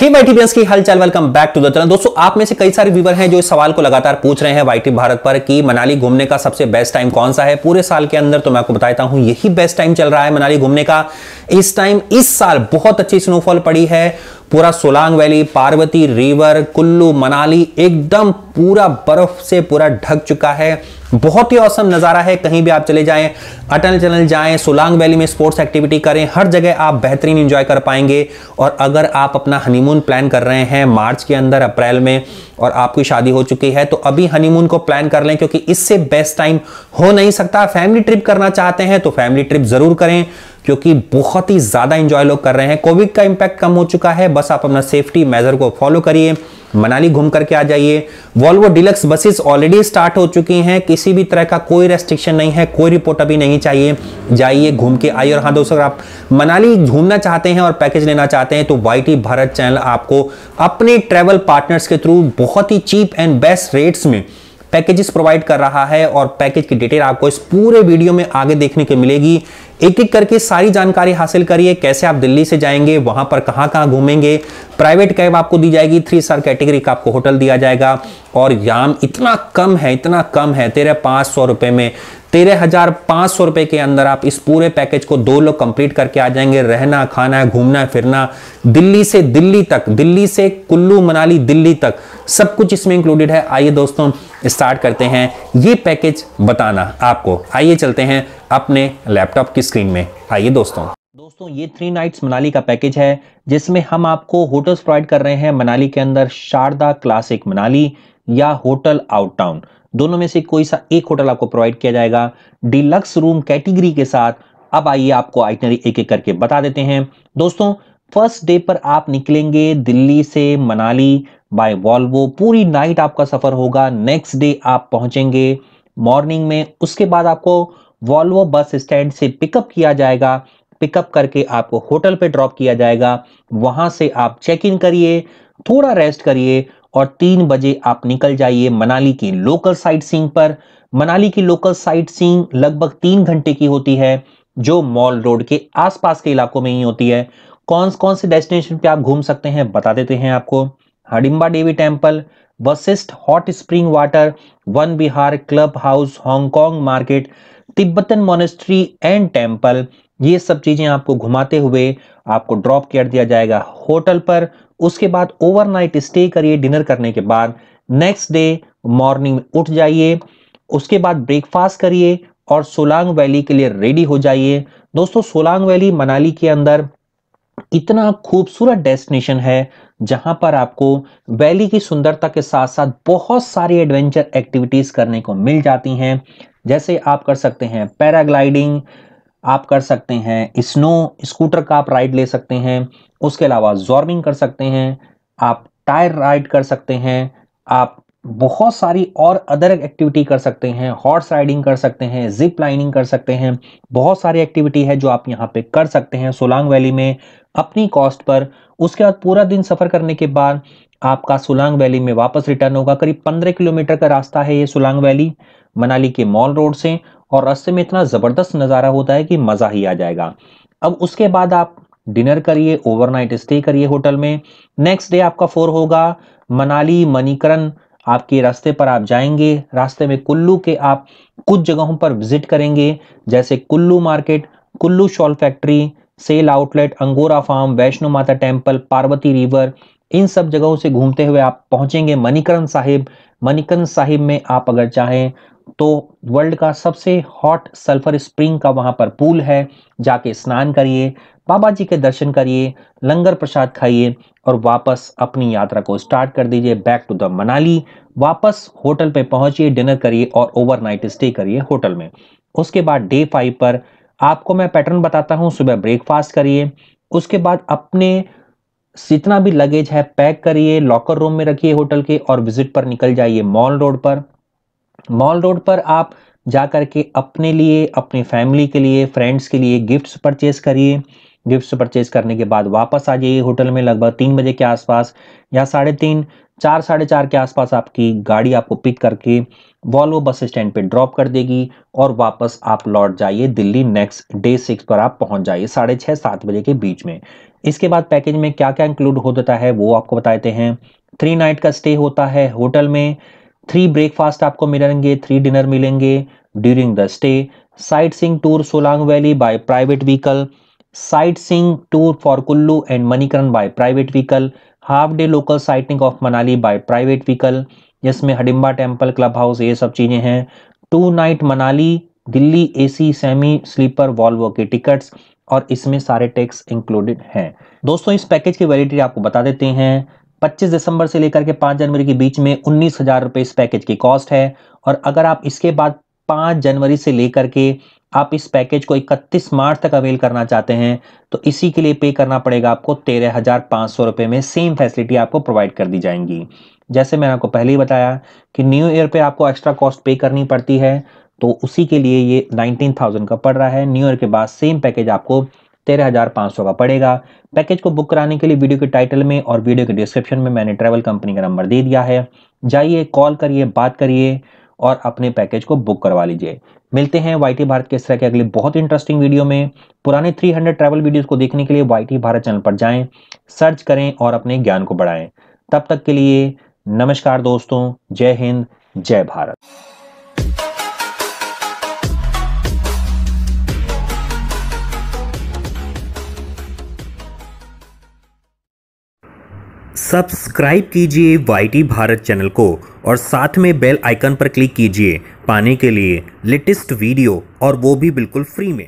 ही बेंस की हलचल welcome back to the channel दोस्तों, आप में से कई सारे व्यूवर हैं जो इस सवाल को लगातार पूछ रहे हैं वाईटी भारत पर कि मनाली घूमने का सबसे बेस्ट टाइम कौन सा है? पूरे साल के अंदर तो मैं आपको बताता हूँ, यही बेस्ट टाइम चल रहा है मनाली घूमने का। इस टाइम इस साल बहुत अच्छी स्नोफॉल पड़ी है। पूरा सोलांग वैली, पार्वती, रिवर, कुल्लू, मनाली एकदम पूरा बर्फ़ से पूरा ढक चुका है। बहुत ही औसम नज़ारा है। कहीं भी आप चले जाएँ, अटल चैनल जाएँ सोलांग वैली में स्पोर्ट्स एक्टिविटी करें, हर जगह आप बेहतरीन एंजॉय कर पाएँगे। और अगर आप अपना हनीमून प्लान कर रहे हैं मार्च के अंदर, अप्रैल में, और आपकी शादी हो चुकी है तो अभी हनीमून को प्लान कर लें, क्योंकि इससे बेस्ट टाइम हो नहीं सकता। फैमिली ट्रिप करना चाहते हैं तो फैमिली ट्रिप ज़रूर करें। क्योंकि बहुत ही ज़्यादा इंजॉय लोग कर रहे हैं। कोविड का इंपैक्ट कम हो चुका है। बस आप अपना सेफ्टी मेजर को फॉलो करिए। मनाली घूम करके आ जाइए। Volvo deluxe buses already start हो चुकी हैं। किसी भी तरह का कोई रेस्ट्रिक्शन नहीं है। कोई रिपोर्ट अभी नहीं चाहिए। जाइए, घूम के आइए। और हाँ दोस्तों, अगर आप मनाली घूमना चाहते हैं और पैकेज लेना चाहते हैं तो वाईटी भारत चैनल आपको अपने ट्रेवल पार्टनर्स के थ्रू बहुत ही चीप एंड बेस्ट रेट्स में पैकेजेस प्रोवाइड कर रहा है और पैकेज की डिटेल आपको इस पूरे वीडियो में आगे देखने को मिलेगी। एक एक करके सारी जानकारी हासिल करिए, कैसे आप दिल्ली से जाएँगे, वहाँ पर कहाँ कहाँ घूमेंगे। प्राइवेट कैब आपको दी जाएगी थ्री स्टार कैटेगरी का आपको होटल दिया जाएगा। और याम इतना कम है, इतना कम है तेरह पाँच सौ रुपए में तेरह हज़ार पाँच सौ रुपए के अंदर आप इस पूरे पैकेज को दो लोग कंप्लीट करके आ जाएँगे। रहना, खाना, घूमना, फिरना, दिल्ली से दिल्ली तक, दिल्ली से कुल्लू, मनाली, दिल्ली तक। सब कुछ इसमें इंक्लूडेड है। आइए दोस्तों स्टार्ट करते हैं। ये पैकेज बताना आपको। आइए चलते हैं अपने लैपटॉप की स्क्रीन में। आइए दोस्तों। दोस्तों, ये थ्री नाइट्स मनाली का पैकेज है, जिसमें हम आपको होटल्स प्रोवाइड कर रहे हैं मनाली के अंदर शारदा क्लासिक मनाली या होटल आउट टाउन दोनों में से कोई सा एक होटल आपको प्रोवाइड किया जाएगा। डिलक्स रूम कैटेगरी के साथ अब आइए आपको आइटनरी एक एक करके बता देते हैं। दोस्तों फ़र्स्ट डे पर आप निकलेंगे दिल्ली से मनाली बाय वॉल्वो पूरी नाइट आपका सफ़र होगा। नेक्स्ट डे आप पहुँचेंगे। मॉर्निंग में उसके बाद आपको वॉल्वो बस स्टैंड से पिकअप किया जाएगा। पिकअप करके आपको होटल पे ड्रॉप किया जाएगा। वहाँ से आप चेक इन करिए, थोड़ा रेस्ट करिए। और तीन बजे आप निकल जाइए मनाली की लोकल साइट सींग पर। मनाली की लोकल साइट सींग लगभग तीन घंटे की होती है, जो मॉल रोड के आसपास के इलाकों में ही होती है। कौन कौन से डेस्टिनेशन पे आप घूम सकते हैं, बता देते हैं आपको। Hadimba Devi temple Vashisht hot spring water, Van Vihar club house, Hong Kong market, Tibetan monastery and temple ये सब चीज़ें आपको घुमाते हुए आपको ड्रॉप कर दिया जाएगा होटल पर। उसके बाद ओवरनाइट स्टे करिए डिनर करने के बाद। नेक्स्ट डे मॉर्निंग में उठ जाइए, उसके बाद ब्रेकफास्ट करिए और सोलांग वैली के लिए रेडी हो जाइए। दोस्तों, सोलांग वैली मनाली के अंदर इतना खूबसूरत डेस्टिनेशन है जहाँ पर आपको वैली की सुंदरता के साथ साथ बहुत सारी एडवेंचर एक्टिविटीज़ करने को मिल जाती हैं। जैसे आप कर सकते हैं पैराग्लाइडिंग आप कर सकते हैं, स्नो स्कूटर का आप राइड ले सकते हैं, उसके अलावा जॉर्मिंग कर सकते हैं, आप टायर राइड कर सकते हैं, आप बहुत सारी और अदर एक्टिविटी कर सकते हैं हॉर्स राइडिंग कर सकते हैं जिप लाइनिंग कर सकते हैं, बहुत सारी एक्टिविटी है जो आप यहाँ पे कर सकते हैं सोलांग वैली में अपनी कॉस्ट पर। उसके बाद पूरा दिन सफ़र करने के बाद आपका सुलांग वैली में वापस रिटर्न होगा। करीब पंद्रह किलोमीटर का रास्ता है ये सुलांग वैली मनाली के मॉल रोड से। और रास्ते में इतना ज़बरदस्त नज़ारा होता है कि मज़ा ही आ जाएगा। अब उसके बाद आप डिनर करिए ओवरनाइट स्टे करिए होटल में। नेक्स्ट डे आपका फोर होगा। मनाली, मणिकरण आपके रास्ते पर आप जाएँगे। रास्ते में कुल्लू के आप कुछ जगहों पर विज़िट करेंगे, जैसे Kullu market Kullu shawl factory sale outlet angora farm Vaishno Mata temple Parvati river in सब जगहों से घूमते हुए आप पहुँचेंगे मणिकरण साहिब। मणिकरण साहिब में आप अगर चाहें तो वर्ल्ड का सबसे हॉट सल्फ़र स्प्रिंग का वहाँ पर पूल है, जाके स्नान करिए, बाबा जी के दर्शन करिए, लंगर प्रसाद खाइए और वापस अपनी यात्रा को स्टार्ट कर दीजिए बैक टू द मनाली। वापस होटल पे पहुंचिए डिनर करिए और ओवरनाइट स्टे करिए होटल में। उसके बाद डे फाइव पर आपको मैं पैटर्न बताता हूँ, सुबह ब्रेकफास्ट करिए। उसके बाद अपने जितना भी लगेज है पैक करिए लॉकर रूम में रखिए होटल के और विज़िट पर निकल जाइए मॉल रोड पर। मॉल रोड पर आप जा करके अपने लिए, अपनी फैमिली के लिए फ्रेंड्स के लिए गिफ्ट्स परचेज करिए। गिफ्ट्स परचेज करने के बाद वापस आ जाइए होटल में लगभग तीन बजे के आसपास या साढ़े तीन, चार, साढ़े चार के आसपास आपकी गाड़ी आपको पिक करके वॉल्वो बस स्टैंड पे ड्रॉप कर देगी और वापस आप लौट जाइए दिल्ली नेक्स्ट डे सिक्स पर आप पहुँच जाइए साढ़े छः सात बजे के बीच में। इसके बाद पैकेज में क्या क्या इंक्लूड हो जाता है वो आपको बताते हैं। थ्री नाइट का स्टे होता है होटल में। थ्री ब्रेकफास्ट आपको मिलेंगे थ्री डिनर मिलेंगे during the stay sightseeing tour Solang valley by private vehicle sightseeing tour for Kullu and Manikaran by private vehicle half day local sighting of Manali by private vehicle जिसमें Hadimba temple club house ये सब चीज़ें हैं two night Manali Delhi AC semi sleeper Volvo के tickets और इसमें सारे tax included हैं। दोस्तों, इस पैकेज की वैलिडिटी आपको बता देते हैं। 25 दिसंबर से लेकर के 5 जनवरी के बीच में उन्नीस हज़ार रुपए इस पैकेज की कॉस्ट है। और अगर आप इसके बाद 5 जनवरी से लेकर के आप इस पैकेज को 31 मार्च तक अवेल करना चाहते हैं तो इसी के लिए पे करना पड़ेगा आपको तेरह हज़ार पाँच सौ रुपए में। सेम फैसिलिटी आपको प्रोवाइड कर दी जाएँगी। जैसे मैंने आपको पहले ही बताया कि न्यू ईयर पे आपको एक्स्ट्रा कॉस्ट पे करनी पड़ती है तो उसी के लिए ये नाइनटीन थाउज़ेंड का पड़ रहा है। न्यू ईयर के बाद सेम पैकेज आपको तेरह हज़ार पाँच सौ का पड़ेगा। पैकेज को बुक कराने के लिए वीडियो के टाइटल में और वीडियो के डिस्क्रिप्शन में मैंने ट्रैवल कंपनी का नंबर दे दिया है। जाइए, कॉल करिए, बात करिए और अपने पैकेज को बुक करवा लीजिए। मिलते हैं वाईटी भारत के इस तरह के अगले बहुत इंटरेस्टिंग वीडियो में। पुराने 300 ट्रैवल वीडियोस को देखने के लिए वाईटी भारत चैनल पर जाएँ, सर्च करें और अपने ज्ञान को बढ़ाएँ। तब तक के लिए नमस्कार दोस्तों, जय हिंद, जय भारत। सब्सक्राइब कीजिए वाईटी भारत चैनल को और साथ में बेल आइकन पर क्लिक कीजिए। पाने के लिए लेटेस्ट वीडियो और वो भी बिल्कुल फ्री में।